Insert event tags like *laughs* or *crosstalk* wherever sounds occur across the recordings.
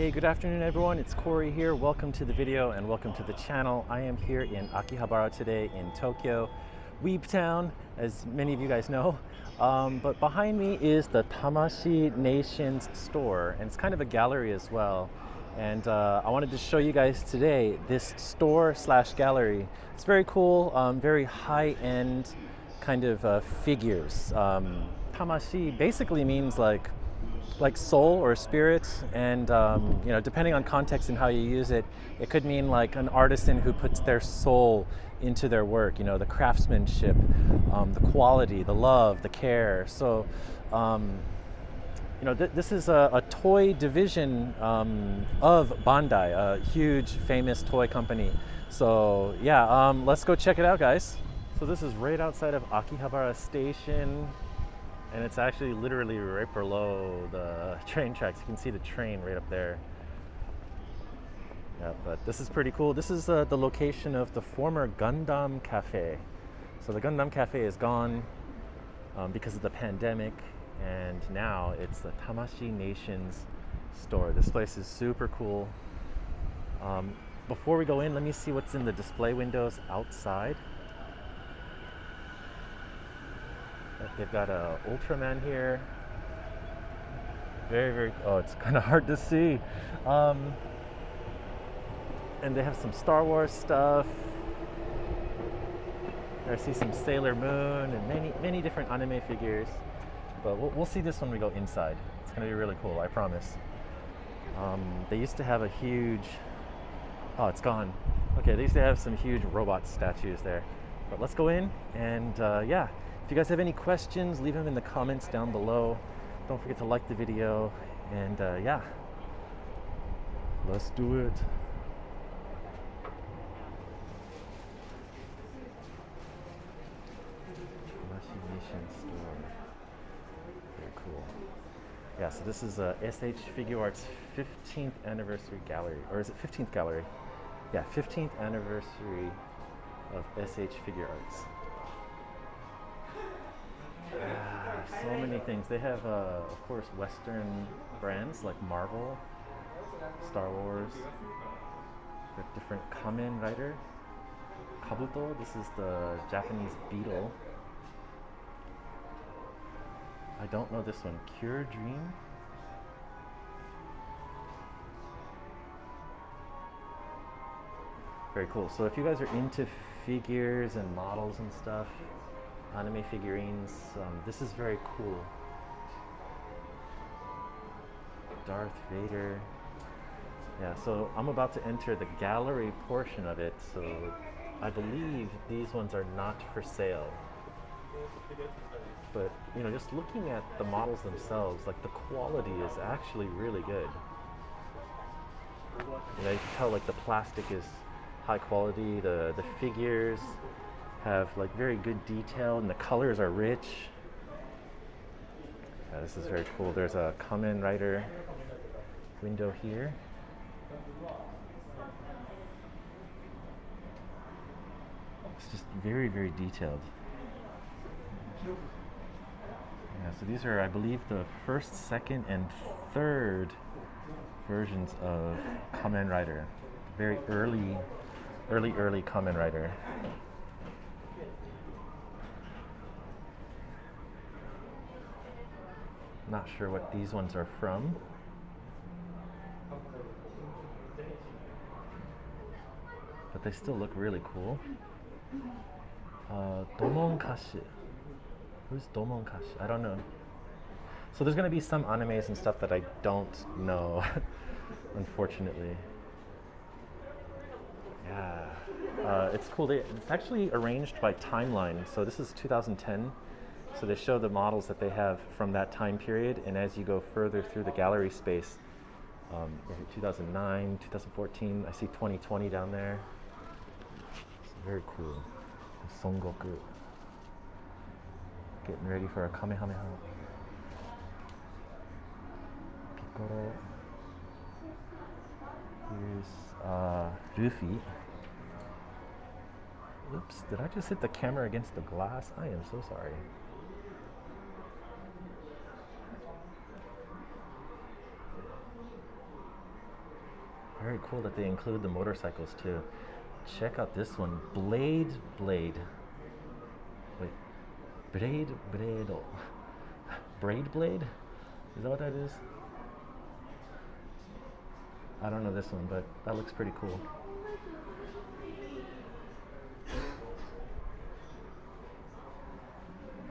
Hey, good afternoon everyone. It's Cory here. Welcome to the video and welcome to the channel. I am here in Akihabara today in Tokyo, Weeb Town, as many of you guys know. Um, but behind me is the Tamashii Nations store, and it's kind of a gallery as well. And uh, I wanted to show you guys today this store slash gallery. It's very cool, um, very high-end kind of uh, figures. Um, tamashii basically means like like soul or spirit and um, you know depending on context and how you use it it could mean like an artisan who puts their soul into their work you know the craftsmanship um, the quality the love the care. So um, you know th this is a, a, toy division um, of Bandai a huge famous toy company. So yeah um, let's go check it out guys. So this is right outside of Akihabara station and it's actually literally right below the *laughs* train tracks. You can see the train right up there. Yeah, but this is pretty cool. This is uh, the location of the former Gundam Cafe. So the Gundam Cafe is gone um, because of the pandemic, and now it's the Tamashii Nations store. This place is super cool. Um, before we go in, let me see what's in the display windows outside. They've got a Ultraman here. Very, very, oh, it's *laughs* kind of hard to see. Um, and they have some Star Wars stuff. I see some Sailor Moon and many, many different anime figures. But we'll, we'll see this when we go inside. It's going to be really cool, I promise. Um, they used to have a huge, oh, it's gone. Okay, they used to have some huge robot statues there. But let's go in and uh, yeah, if you guys have any questions, leave them in the comments down below. Don't forget to like the video. And uh, yeah, let's do it. Very cool. Yeah, so this is a SH Figuarts 15th anniversary gallery, or is it 15th gallery? Yeah, 15th anniversary of SH Figuarts. so many things. They have, uh, of course, Western brands like Marvel, Star Wars, the different Kamen Rider, Kabuto. This is the Japanese beetle. I don't know this one. Cure Dream. Very cool. So if you guys are into figures and models and stuff, anime figurines. Um, this is very cool. Darth Vader. Yeah, so I'm about to enter the gallery portion of it, so I believe these ones are not for sale. But, you know, just looking at the models themselves, like the quality is actually really good. You know, you can tell like the plastic is high quality, the, the figures, have like very good detail and the colors are rich. Yeah, this is very cool. There's a Kamen Rider window here. It's just very, very detailed. Yeah, so these are, I believe, the first, second, and third versions of Kamen Rider. Very early, early, early Kamen Rider. Not sure what these ones are from. But they still look really cool. Uh, Domonkashi. Who's Domonkashi? I don't know. So there's going to be some animes and stuff that I don't know, *laughs* unfortunately. Yeah. Uh, it's cool. They, it's actually arranged by timeline. So this is 2010. So they show the models that they have from that time period, and as you go further through the gallery space, um, 2009, 2014, I see 2020 down there. It's very cool. Son Goku. Getting ready for a Kamehameha. Piccolo. Here's uh. Oops, did I just hit the camera against the glass? I am so sorry. Very cool that they include the motorcycles too. Check out this one, Blade Blade. Wait, Braid Bradle. *laughs* Braid Blade? Is that what that is? I don't know this one, but that looks pretty cool.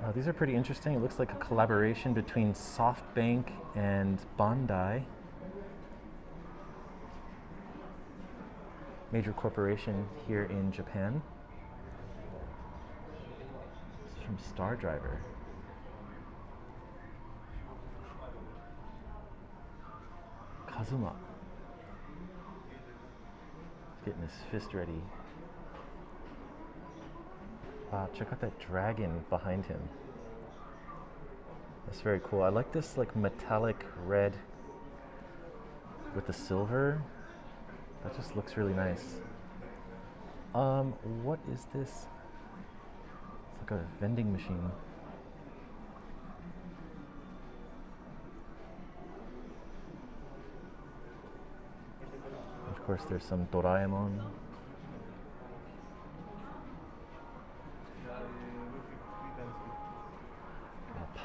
Uh, these are pretty interesting. It looks like a collaboration between SoftBank and Bandai. Major corporation here in Japan. It's from Star Driver. Kazuma. He's getting his fist ready. Wow, check out that dragon behind him. That's very cool. I like this like metallic red with the silver. That just looks really nice. Um, what is this? It's like a vending machine. Of course, there's some Doraemon.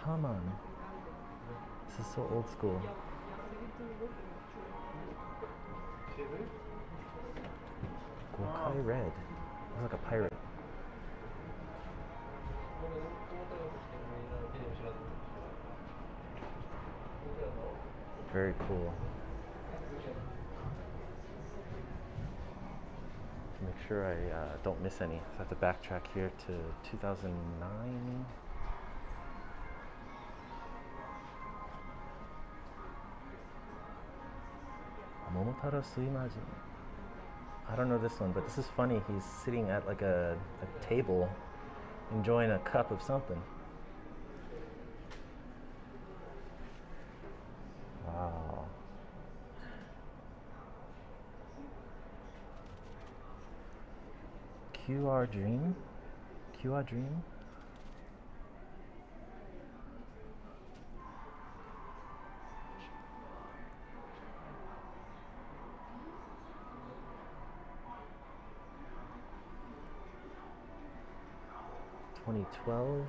Perman. This is so old school. Gokai Red. Looks like a pirate. Very cool. Make sure I uh, don't miss any, I have to backtrack here to 2009. Momotaro Suimajin. I don't know this one, but this is funny. He's sitting at like a, a table enjoying a cup of something. Wow. Cure Dream? Cure Dream? Twenty twelve.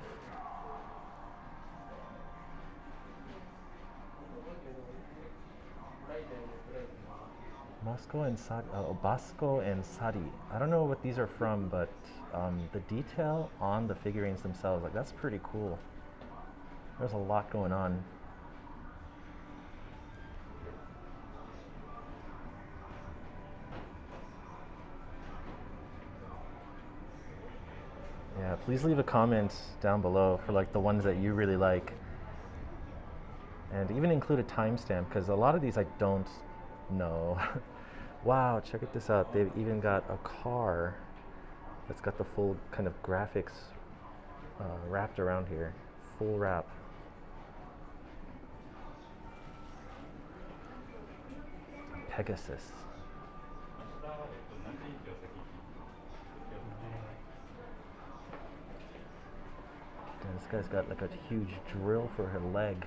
Moscow and Sadi, uh, Obasco and Sadi. I don't know what these are from, but um, the detail on the figurines themselves, like that's pretty cool. There's a lot going on. Yeah, please leave a comment down below for like the ones that you really like. And even include a timestamp because a lot of these I don't know. *laughs* wow, check it this out. They've even got a car that's got the full kind of graphics uh, wrapped around here. Full wrap. Pegasus. And this guy's got like a huge drill for her leg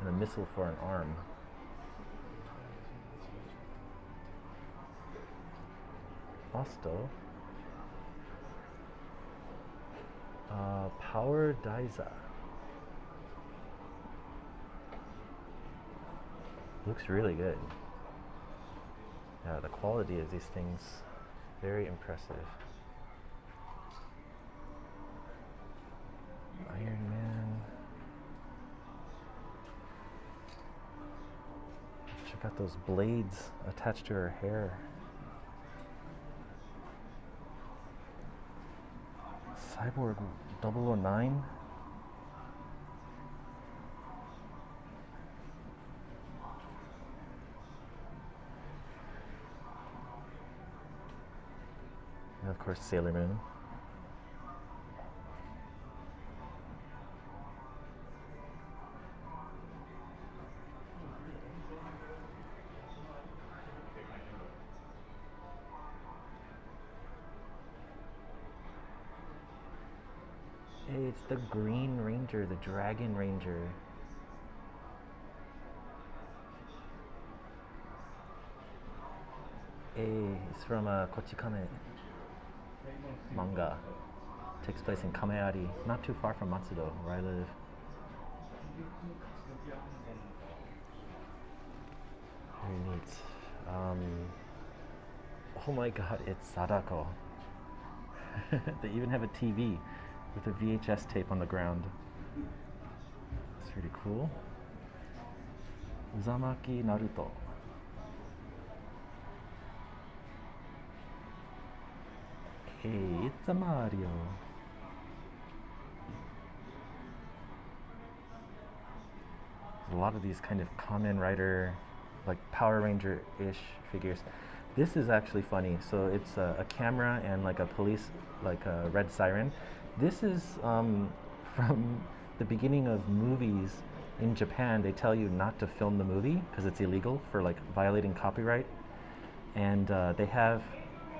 and a missile for an arm. Osto. Uh, Power Daiza. Looks really good. Yeah, the quality of these things, very impressive. Out those blades attached to her hair. Cyborg 009. And of course, Sailor Moon. The Green Ranger, the Dragon Ranger. Hey, it's from uh, Kochikame manga. Takes place in Kameari, not too far from Matsudo, where I live. Very neat. Um, oh my god, it's Sadako. *laughs* they even have a TV with a VHS tape on the ground. It's pretty cool. Uzumaki Naruto. Hey, it's a Mario. There's a lot of these kind of Kamen Rider, like Power Ranger-ish figures. This is actually funny. So it's a, a camera and like a police, like a red siren. This is um, *laughs* from the beginning of movies in Japan. They tell you not to film the movie because it's illegal for like violating copyright. And uh, they have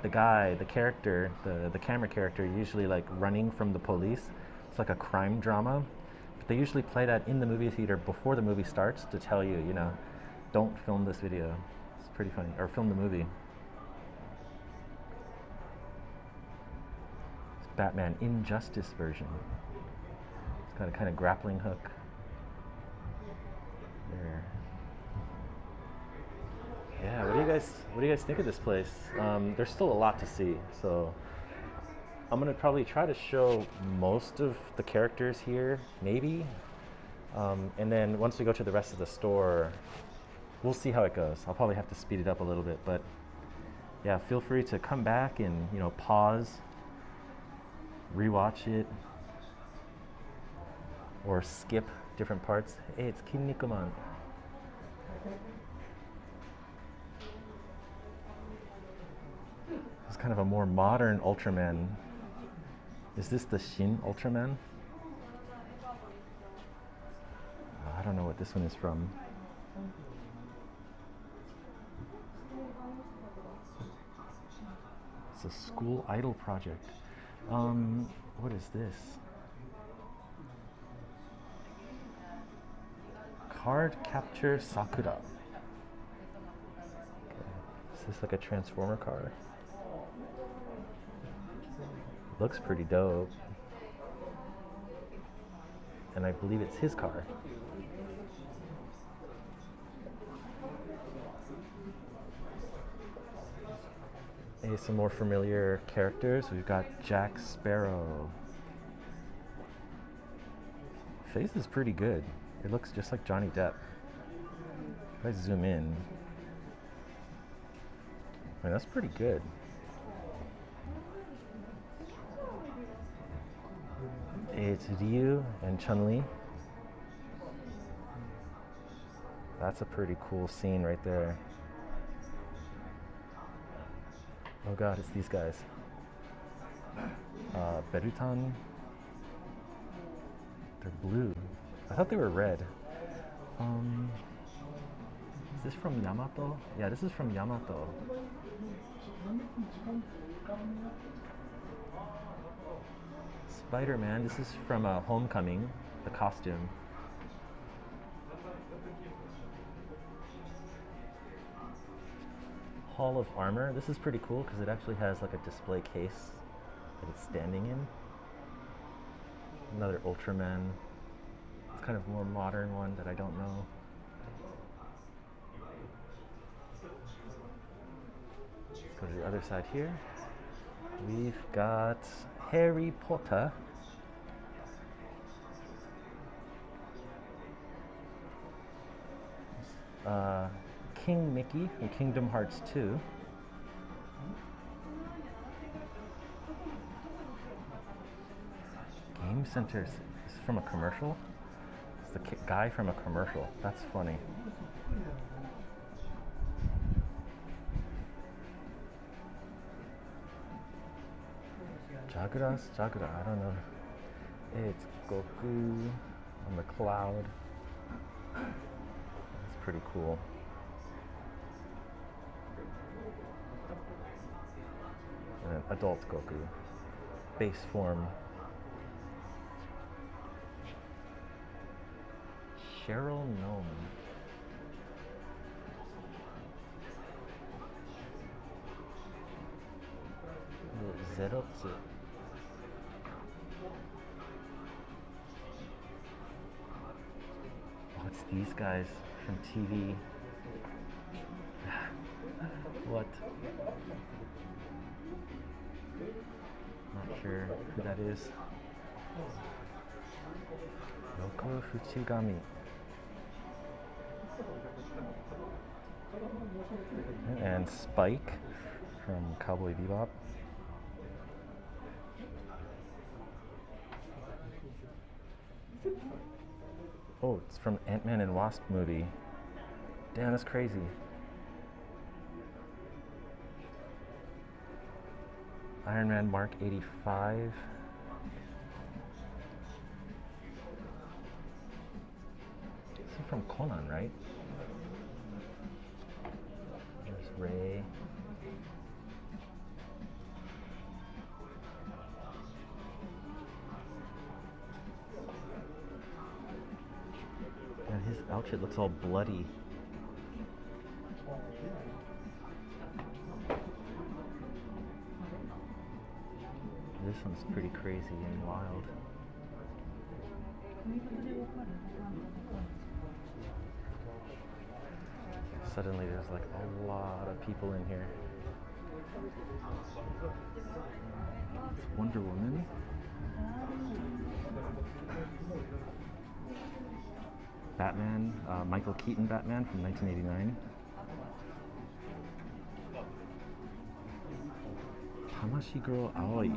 the guy, the character, the, the camera character, usually like running from the police. It's like a crime drama. But they usually play that in the movie theater before the movie starts to tell you, you know, don't film this video. It's pretty funny. Or film the movie. Batman Injustice version. It's got a kind of grappling hook. There. Yeah, what do you guys what do you guys think of this place? Um, there's still a lot to see, so I'm gonna probably try to show most of the characters here, maybe, um, and then once we go to the rest of the store, we'll see how it goes. I'll probably have to speed it up a little bit, but yeah, feel free to come back and you know pause, rewatch it, or skip different parts. Hey, it's Kinnikuman. It's kind of a more modern Ultraman. Is this the Shin Ultraman? I don't know what this one is from. It's a school idol project. Um, what is this? Cardcaptor Sakura. Okay. Is this like a Transformer car? Looks pretty dope. And I believe it's his car. Some more familiar characters. We've got Jack Sparrow. Face is pretty good. It looks just like Johnny Depp. If I zoom in, I mean, that's pretty good. It's Ryu and Chun Li. That's a pretty cool scene right there. Oh god, it's these guys. Uh, Berutan. They're blue. I thought they were red. Um, is this from Yamato? Yeah, this is from Yamato. Spider-Man, this is from uh, Homecoming, the costume. Hall of Armor. This is pretty cool because it actually has like a display case that it's standing in. Another Ultraman. It's kind of more modern one that I don't know. Let's go to the other side here. We've got Harry Potter. Uh, King Mickey from Kingdom Hearts 2. Game Centers. This is from a commercial? It's the guy from a commercial. That's funny. Jaguras? Jagura, I don't know. It's Goku on the cloud. That's pretty cool. Adult Goku. Base form. Cheryl Gnome. Zerotsu. Oh, it's these guys from TV. *sighs* what? Sure who that is. Yoko Fuchigami. And Spike from Cowboy Bebop. Oh, it's from Ant-Man and Wasp movie. Damn, that's crazy. Iron Man Mark 85. This is from Conan, right? There's Ray. And his outfit looks all bloody. Pretty crazy and wild. Suddenly there's like a lot of people in here. It's Wonder Woman. Batman, uh, Michael Keaton Batman from 1989. Tamashiguro Aoi.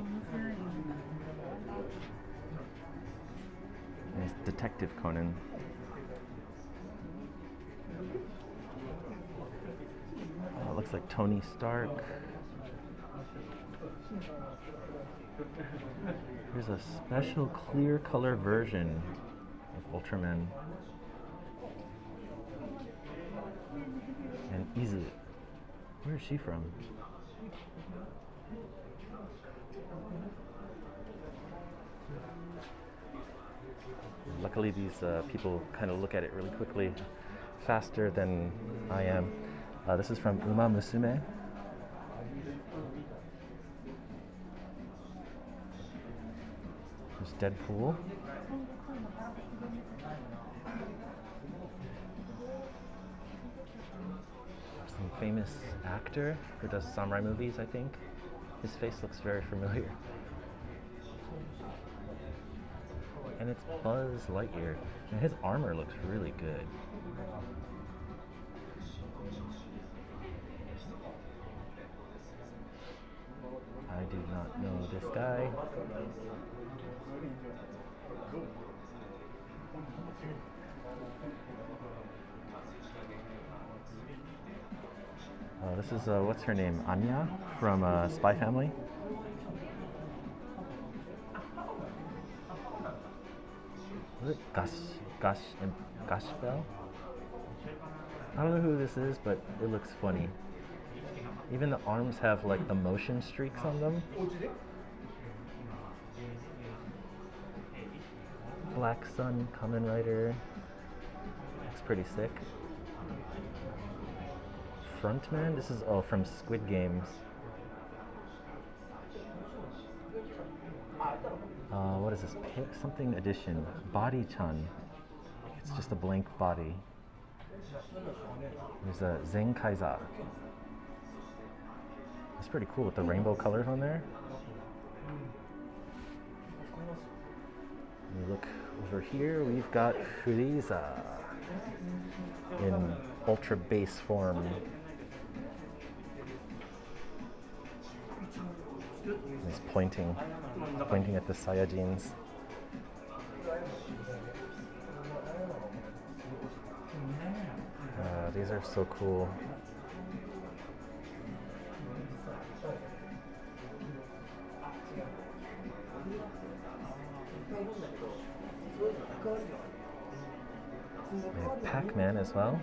Nice Detective Conan. Oh, looks like Tony Stark. Here's a special clear color version of Ultraman. And Izu. Where is she from? Luckily, these uh, people kind of look at it really quickly, faster than I am. Uh, this is from Uma Musume. There's Deadpool. Some famous actor who does samurai movies, I think. His face looks very familiar. And it's Buzz Lightyear. And his armor looks really good. I do not know this guy. Uh, this is, uh, what's her name? Anya from uh, Spy Family. Was it Gosh, Gosh, and? I don't know who this is, but it looks funny. Even the arms have like the motion streaks on them. Black Sun, Kamen Rider. Looks pretty sick. Frontman? This is oh from Squid Games. Uh, what is this? Something edition. Body Chan. It's just a blank body. There's a Zen Kaiser. It's pretty cool with the rainbow colors on there. We look over here, we've got Frieza in ultra base form. He's pointing, pointing at the Saiyajins. Uh, these are so cool. Pac-Man as well.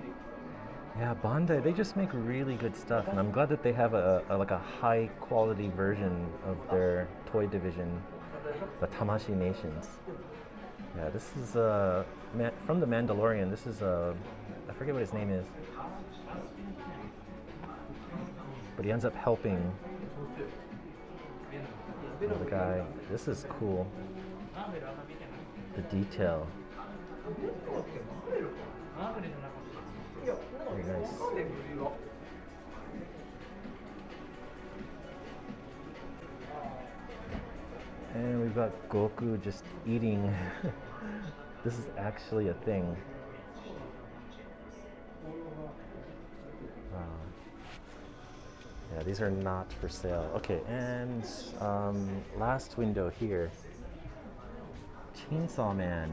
Yeah, Bandai, they just make really good stuff, and I'm glad that they have a, a like a high quality version of their toy division, the Tamashii Nations. Yeah, this is uh, from the Mandalorian. This is uh, I forget what his name is, but he ends up helping Another guy. This is cool. The detail. Nice. And we've got Goku just eating. *laughs* this is actually a thing. Yeah, these are not for sale. Okay, and um, last window here. Chainsaw Man.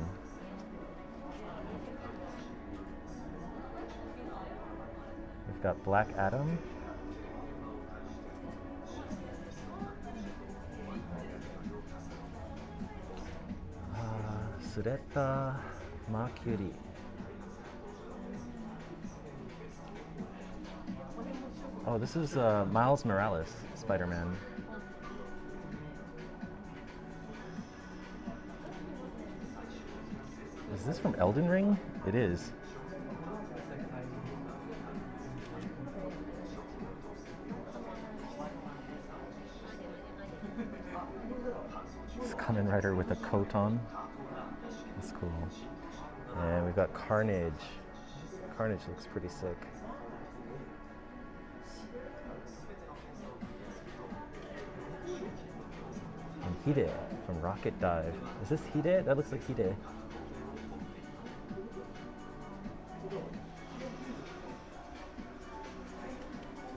Got Black Adam. Uh, Suletta Mercury. Oh, this is uh, Miles Morales, Spider-Man. Is this from Elden Ring? It is. Coat on. That's cool. And we've got Carnage. Carnage looks pretty sick. And Hide from Rocket Dive. Is this Hide? That looks like Hide.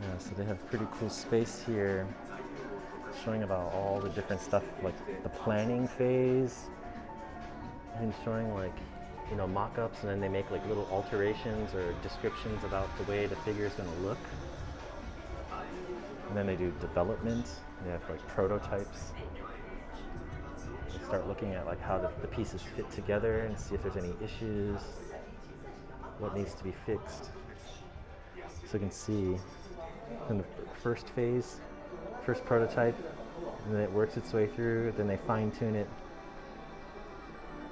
Yeah, so they have pretty cool space here showing about all the different stuff like the planning phase and showing like you know mock-ups and then they make like little alterations or descriptions about the way the figure is going to look. And then they do development. They have like prototypes. They start looking at like how the, the pieces fit together and see if there's any issues what needs to be fixed. So you can see in the first phase first prototype and then it works its way through then they fine tune it.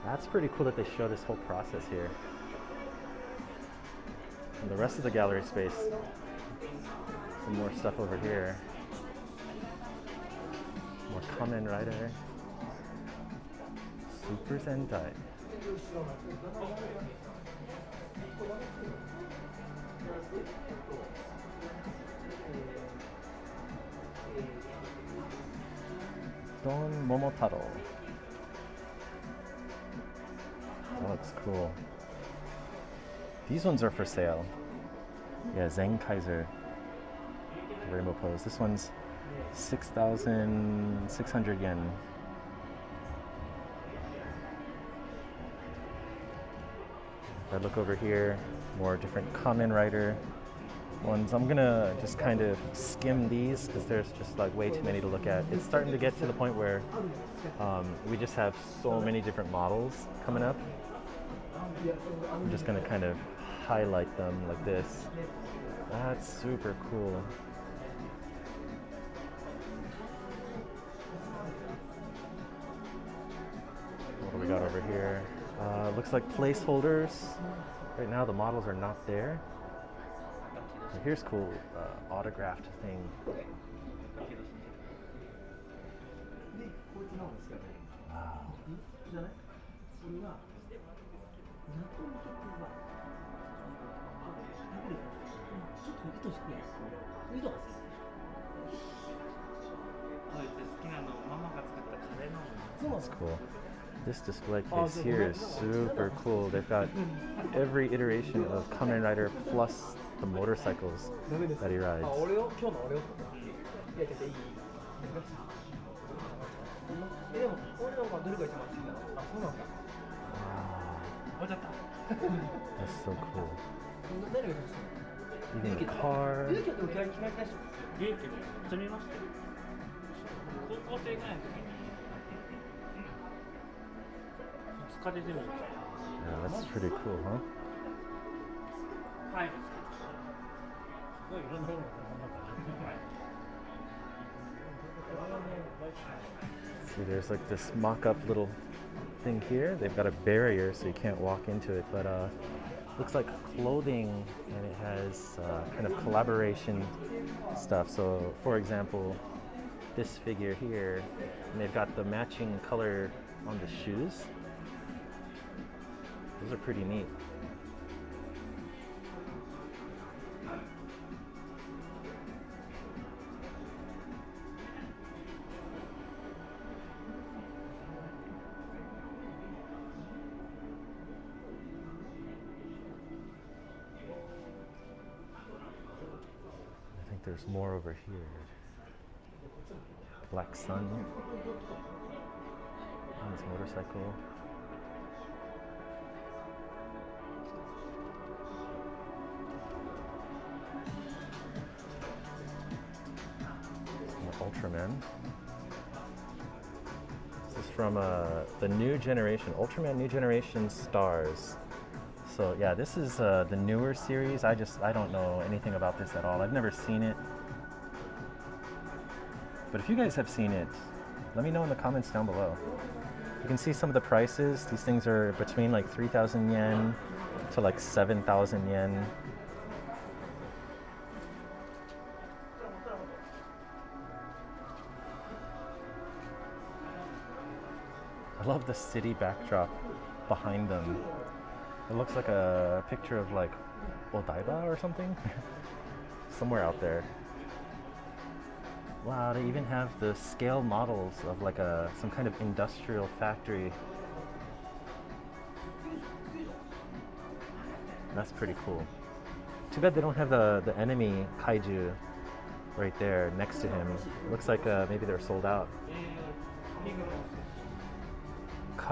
That's pretty cool that they show this whole process here. And the rest of the gallery space. Some more stuff over here. More Kamen Rider Super Sentai Don Momotaro. That looks cool. These ones are for sale. Yeah, Zen Kaiser rainbow pose. This one's 6,600 yen. If I look over here, more different Kamen Rider ones. I'm gonna just kind of skim these because there's just like way too many to look at. It's starting to get to the point where um, we just have so many different models coming up. I'm just gonna kind of highlight them like this. That's super cool. What do we got over here? Uh, looks like placeholders. Right now the models are not there. Here's cool uh, autographed thing. Wow. That's cool. This display case here is super cool. They've got every iteration of Kamen Rider plus the motorcycles that he rides. あ俺を今日の俺をいやいやいいえでも俺の方がどれが一番好きなのあそうなんだ Wow. 終わっちゃった That's so cool. 何が一番好き Even the car. 勇気って決まり決まりたいし利益も積みましたよ高校生ぐらいの時に2日で全部 Yeah, that's pretty cool, huh? はい See, there's like this mock-up little thing here. They've got a barrier so you can't walk into it, but uh, looks like clothing, and it has uh, kind of collaboration stuff. So, for example, this figure here, and they've got the matching color on the shoes. Those are pretty neat. There's more over here. Black Sun on this motorcycle. Ultraman. This is from uh, the new generation, Ultraman New Generation Stars. So yeah, this is uh, the newer series. I just I don't know anything about this at all. I've never seen it. But if you guys have seen it, let me know in the comments down below. You can see some of the prices. These things are between like 3,000 yen to like 7,000 yen. I love the city backdrop behind them. It looks like a picture of like Odaiba or something. *laughs* Somewhere out there. Wow, they even have the scale models of like a some kind of industrial factory. That's pretty cool. Too bad they don't have the, the enemy kaiju right there next to him. looks like uh, maybe they're sold out.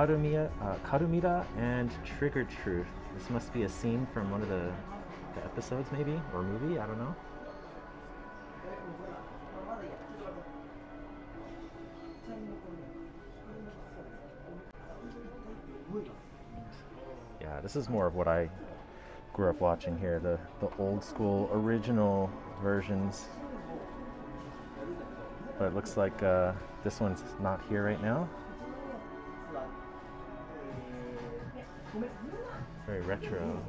Karumia, uh, Karumira and Trigger Truth. This must be a scene from one of the, the episodes, maybe, or movie, I don't know. Yeah, this is more of what I grew up watching here the, the old school original versions. But it looks like uh, this one's not here right now. Very retro.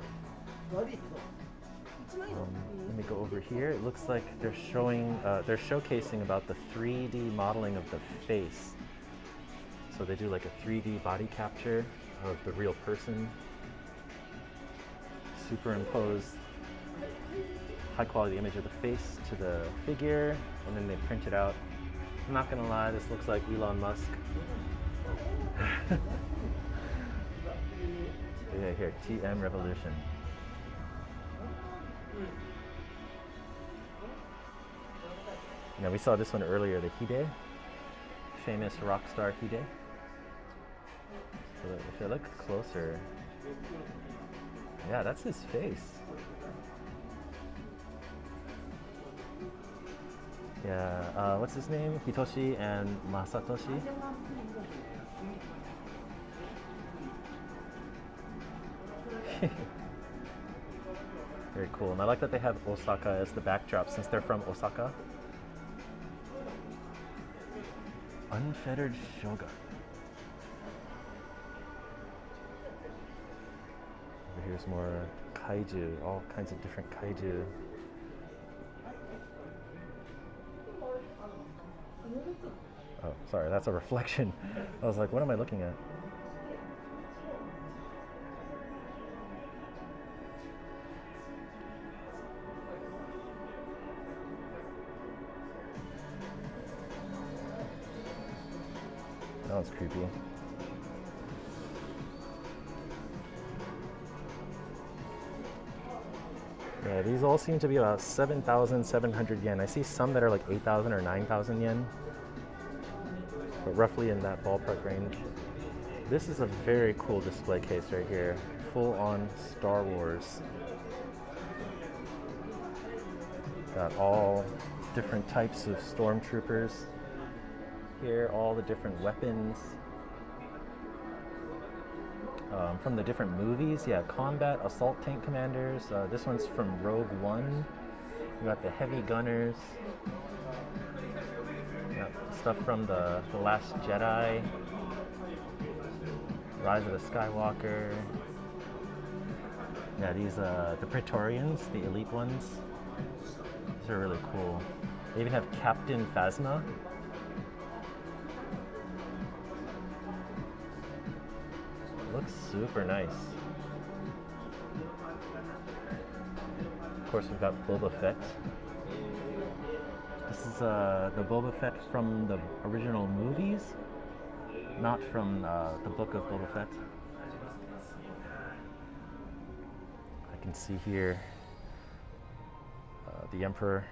Um, let me go over here. It looks like they're showing, uh, they're showcasing about the 3D modeling of the face. So they do like a 3D body capture of the real person, superimpose high quality image of the face to the figure, and then they print it out. I'm not gonna lie, this looks like Elon Musk. *laughs* here, TM Revolution. Now we saw this one earlier, the Hide, famous rock star Hide. So if you look closer, yeah, that's his face. Yeah, uh, what's his name? Hitoshi and Masatoshi. *laughs* Very cool. And I like that they have Osaka as the backdrop since they're from Osaka. Unfettered Shogun. Over here's more kaiju, all kinds of different kaiju. Oh, sorry, that's a reflection. I was like, what am I looking at? Creepy. Yeah, these all seem to be about 7,700 yen. I see some that are like 8,000 or 9,000 yen, but roughly in that ballpark range. This is a very cool display case right here. Full on Star Wars. Got all different types of stormtroopers here, all the different weapons um, from the different movies. Yeah, combat assault tank commanders. Uh, this one's from Rogue One. We got the heavy gunners. Stuff from the, the Last Jedi. Rise of the Skywalker. Yeah, these uh, the Praetorians, the elite ones. These are really cool. They even have Captain Phasma Looks super nice. Of course, we've got Boba Fett. This is uh, the Boba Fett from the original movies, not from uh, the book of Boba Fett. I can see here uh, the Emperor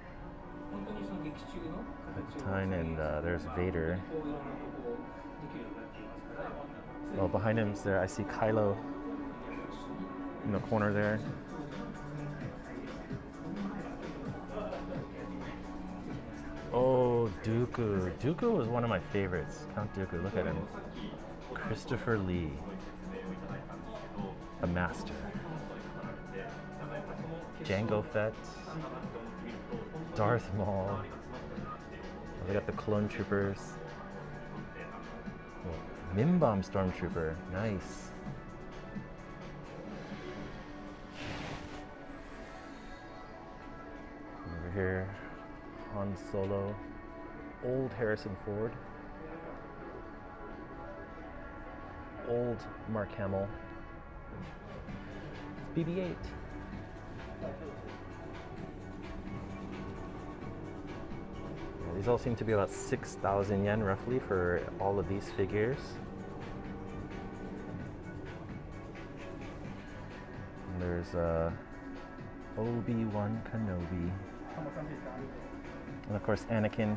Palpatine, and uh, there's Vader. Well, behind him is there. I see Kylo in the corner there. Oh, Dooku. Dooku was one of my favorites. Count Dooku, look at him. Christopher Lee. A master. Jango Fett. Darth Maul. We got the clone troopers. Oh, Mimban Stormtrooper. Nice. Over here, Han Solo. Old Harrison Ford. Old Mark Hamill. It's BB 8. These all seem to be about 6,000 yen roughly for all of these figures. And there's a Obi-Wan Kenobi. And of course Anakin.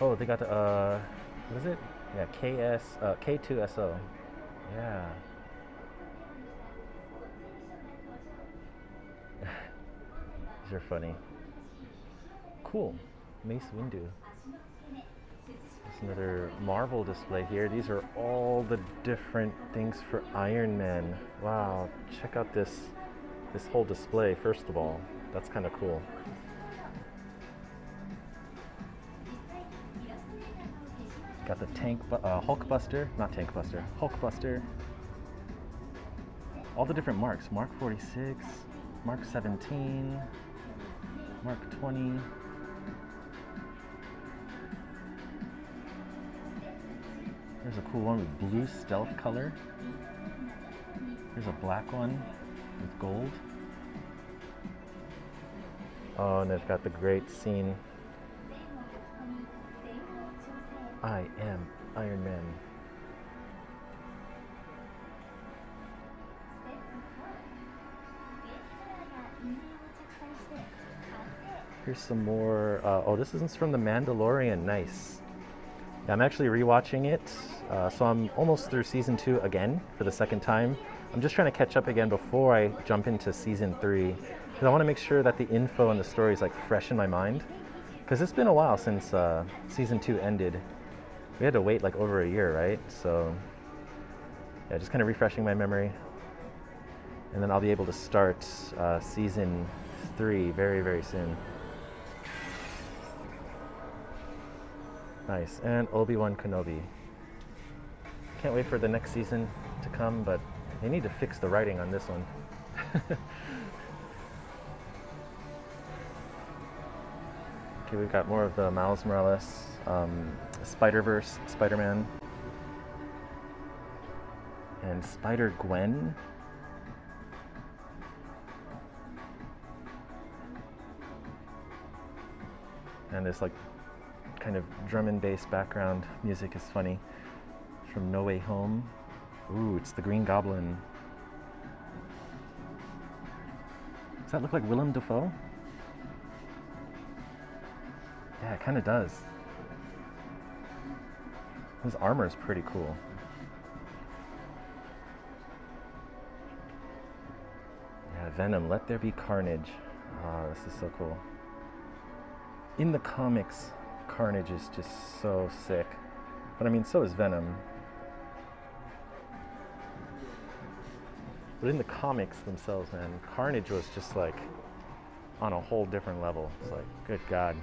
Oh, they got, uh, what is it? Yeah, KS, uh, K2SO. Yeah. These are funny. Cool. Mace Windu. There's another Marvel display here. These are all the different things for Iron Man. Wow, check out this this whole display first of all. That's kind of cool. Got the tank uh, Hulkbuster, not Tank Buster, Hulkbuster. All the different marks. Mark 46, Mark 17, Mark 20. There's a cool one with blue stealth color. There's a black one with gold. Oh, and they've got the great scene. I am Iron Man. Here's some more. Uh, oh, this is from The Mandalorian. Nice. I'm actually rewatching it, uh, so I'm almost through season two again for the second time. I'm just trying to catch up again before I jump into season three, because I want to make sure that the info and the story is like fresh in my mind. Because it's been a while since uh, season two ended. We had to wait like over a year, right? So, yeah, just kind of refreshing my memory, and then I'll be able to start uh, season three very, very soon. Nice. And Obi Wan Kenobi. Can't wait for the next season to come, but they need to fix the writing on this one. *laughs* okay, we've got more of the Miles Morales, um, Spider Verse, Spider Man, and Spider Gwen. And this like kind of drum and bass background music is funny. From No Way Home. Ooh, it's the Green Goblin. Does that look like Willem Dafoe? Yeah, it kind of does. His armor is pretty cool. Yeah, Venom, Let There Be Carnage. Ah, this is so cool. In the comics, Carnage is just so sick. But I mean, so is Venom. But in the comics themselves, man, Carnage was just like on a whole different level. It's like, good God.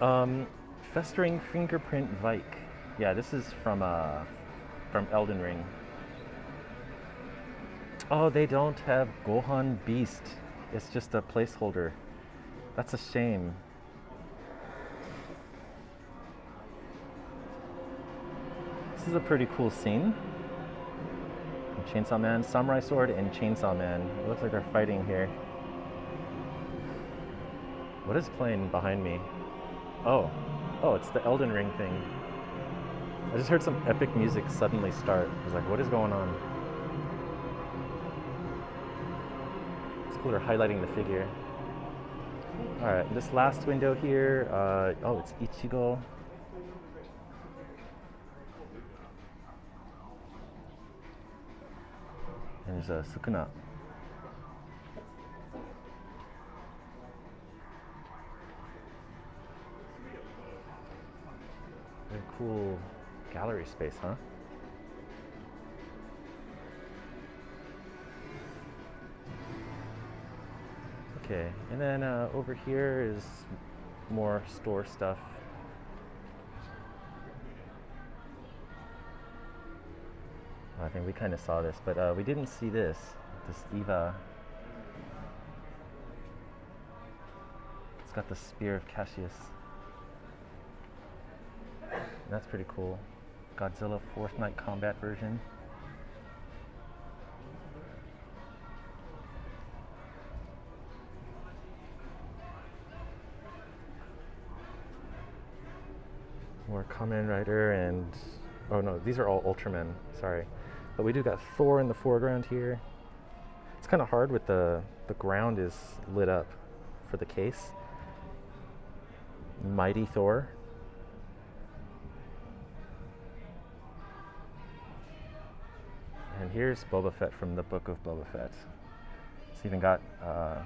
Um, Festering Fingerprint Vyke. Yeah, this is from uh, from Elden Ring. Oh, they don't have Gohan Beast. It's just a placeholder. That's a shame. This is a pretty cool scene. Chainsaw Man, Samurai Sword, and Chainsaw Man. It looks like they're fighting here. What is playing behind me? Oh, oh, it's the Elden Ring thing. I just heard some epic music suddenly start. I was like, what is going on? It's cool, they're highlighting the figure. Alright, this last window here, uh, oh, it's Ichigo. Cool gallery space, huh? Okay, and then uh, over here is more store stuff. Think we kind of saw this, but uh, we didn't see this. This Eva. It's got the Spear of Cassius. That's pretty cool. Godzilla Fourth Night Combat version. More Kamen Rider and oh no, these are all Ultramen. Sorry, but we do got Thor in the foreground here. It's kind of hard with the the ground is lit up for the case. Mighty Thor. And here's Boba Fett from the Book of Boba Fett. It's even got uh,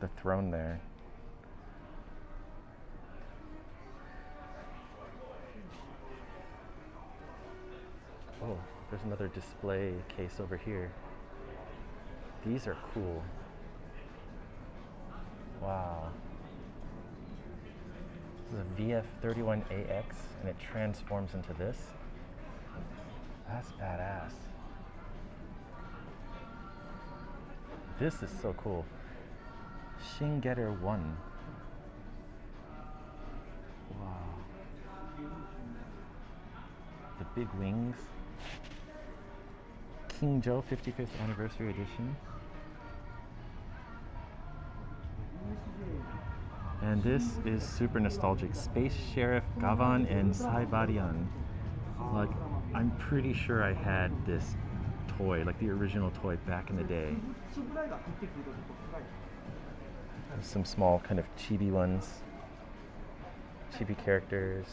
the throne there. Oh, there's another display case over here. These are cool. Wow. This is a VF31AX and it transforms into this. That's badass. This is so cool. Shin Getter 1. Wow. The big wings. King Joe 55th Anniversary Edition. And this is super nostalgic. Space Sheriff Gavan and Sai Cyberian. Like, I'm pretty sure I had this toy, like the original toy back in the day. Some small kind of chibi ones. Chibi characters.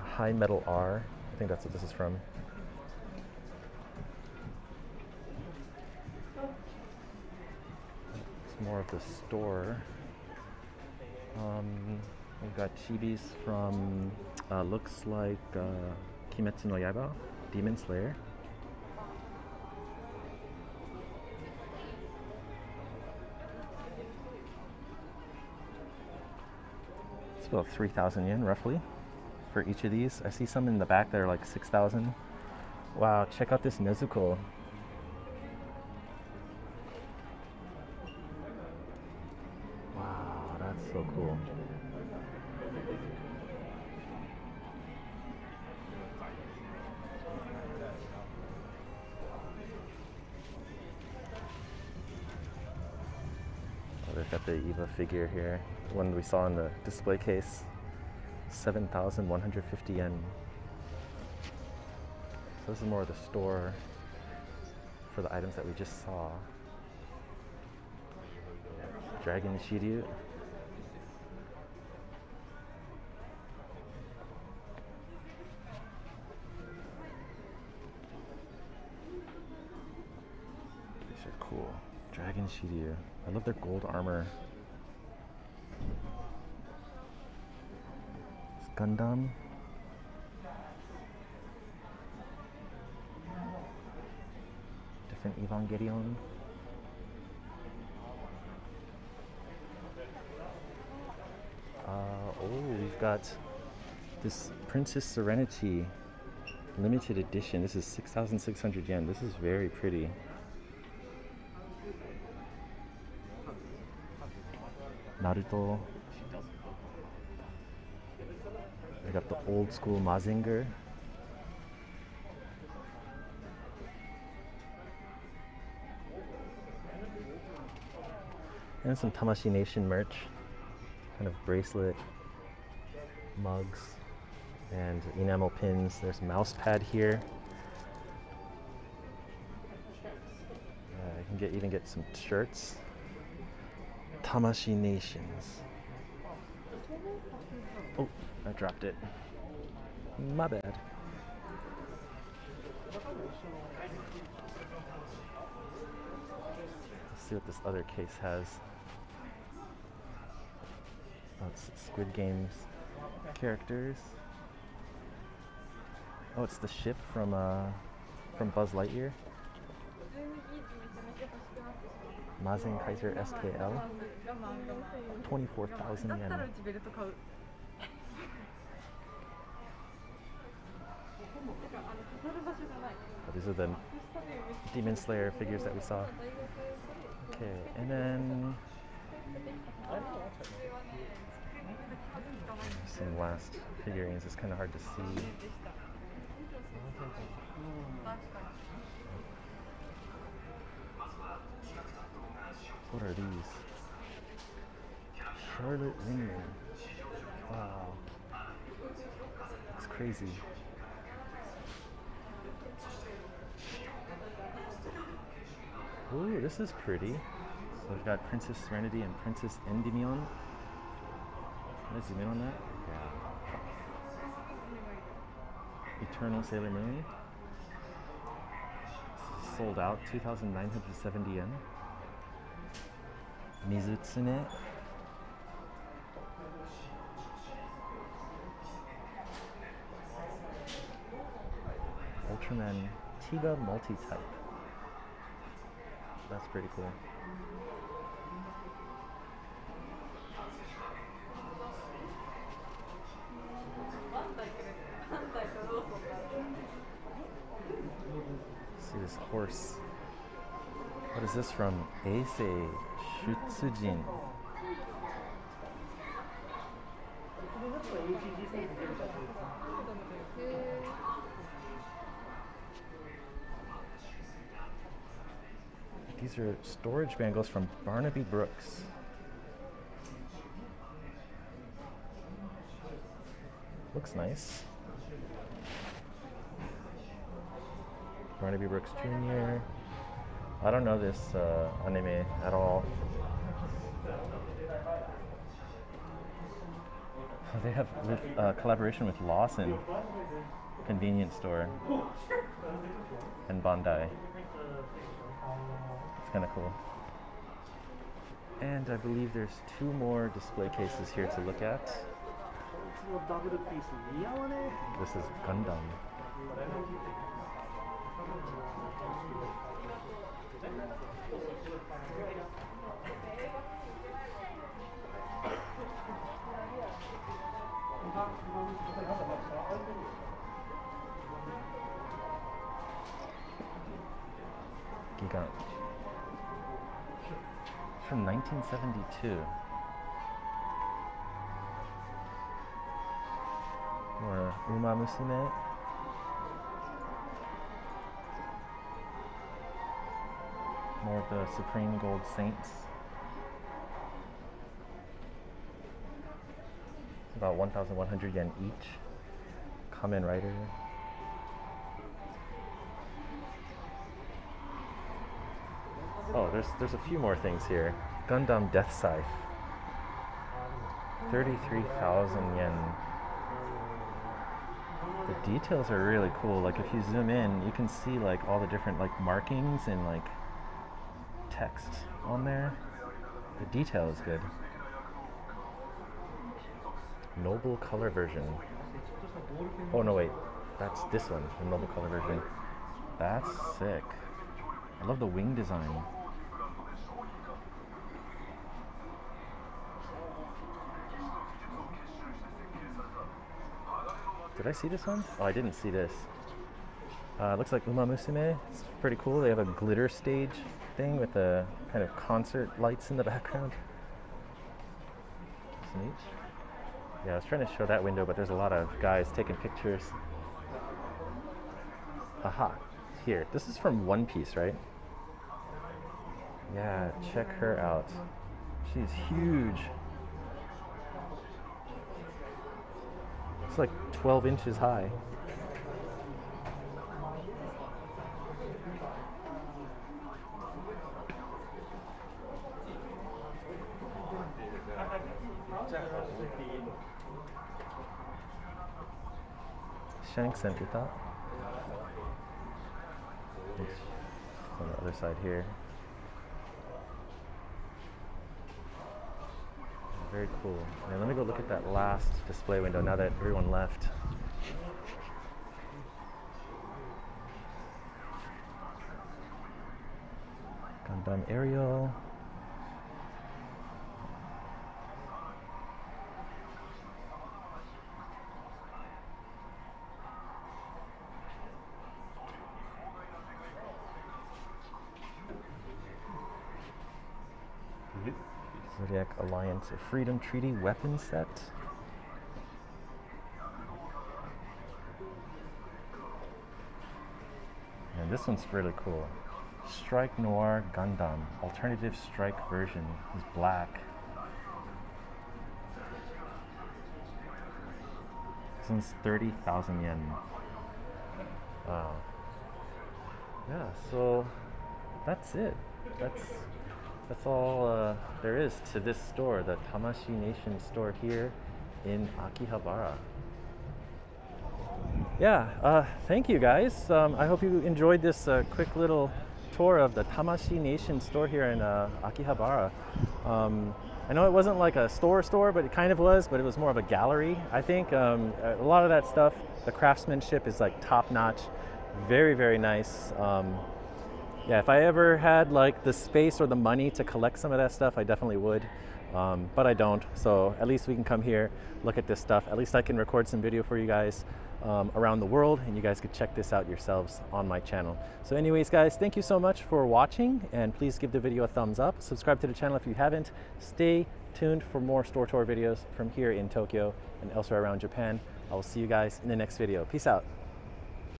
High Metal R. I think that's what this is from. It's more of the store. Um, we've got chibis from, uh, looks like uh, Kimetsu no Yaiba, Demon Slayer. It's about 3,000 yen roughly for each of these. I see some in the back that are like 6,000. Wow, check out this Nezuko. Wow, that's so cool. Oh, they've got the Eva figure here, one we saw in the display case. 7,150 yen. So this is more of the store for the items that we just saw. Dragon Shiryu. These are cool. Dragon Shiryu. I love their gold armor. Gundam. Different Evangelion. Uh, oh, we've got this Princess Serenity limited edition. This is 6,600 yen. This is very pretty. Naruto old school Mazinger. And some Tamashii Nation merch. Kind of bracelet, mugs, and enamel pins. There's mouse pad here. Uh, you can get even get some shirts. Tamashii Nations. Oh, I dropped it. My bad. Let's see what this other case has. Oh, it's Squid Games characters. Oh, it's the ship from uh, from Buzz Lightyear. Mazinkaiser SKL. 24,000 yen. Are the Demon Slayer figures that we saw. Okay, and then some last figurines. It's kind of hard to see. What are these? Charlotte Linlin. Wow. It's crazy. Ooh, this is pretty. So we've got Princess Serenity and Princess Endymion. Can I zoom in on that? Yeah. Eternal Sailor Moon. Sold out, 2,970 yen. Mizutsune. Ultraman Tiga multi-type. That's pretty cool. See this horse. What is this from? Eisei Shutsujin. Are storage bangles from Barnaby Brooks. Looks nice. Barnaby Brooks Jr. I don't know this uh, anime at all. *laughs* They have uh, collaboration with Lawson convenience store and Bandai kind of cool. And I believe there's two more display cases here to look at. This is Gundam. Gigant. From 1972. More Uma Musume. More of the Supreme Gold Saints. About 1,100 yen each. Kamen Rider. Oh, there's there's a few more things here. Gundam Death Scythe. 33,000 yen. The details are really cool. Like if you zoom in, you can see like all the different like markings and like text on there. The detail is good. Noble color version. Oh no wait, that's this one, the noble color version. That's sick. I love the wing design. Did I see this one? Oh, I didn't see this. Uh, looks like Uma Musume. It's pretty cool. They have a glitter stage thing with a kind of concert lights in the *laughs* background. That's neat. Yeah, I was trying to show that window, but there's a lot of guys taking pictures. Aha, here. This is from One Piece, right? Yeah, check her out. She's huge. It's like 12 inches high. And Uta. It's on the other side here. Very cool. And let me go look at that last display window now that everyone left. Gundam Aerial. Zodiac Alliance Freedom Treaty weapon set. And this one's really cool. Strike Noir Gundam, alternative strike version is black. This one's 30,000 yen. Wow. Yeah, so that's it. That's that's all uh, there is to this store, the Tamashii Nation store here in Akihabara. Yeah, uh, thank you guys. Um, I hope you enjoyed this uh, quick little tour of the Tamashii Nation store here in uh, Akihabara. Um, I know it wasn't like a store store, but it kind of was, but it was more of a gallery, I think. Um, a lot of that stuff, the craftsmanship is like top notch, very, very nice. Um, yeah, if I ever had like the space or the money to collect some of that stuff, I definitely would. Um, but I don't. So at least we can come here, look at this stuff. At least I can record some video for you guys um, around the world, and you guys could check this out yourselves on my channel. So, anyways, guys, thank you so much for watching, and please give the video a thumbs up. Subscribe to the channel if you haven't. Stay tuned for more store tour videos from here in Tokyo and elsewhere around Japan. I will see you guys in the next video. Peace out.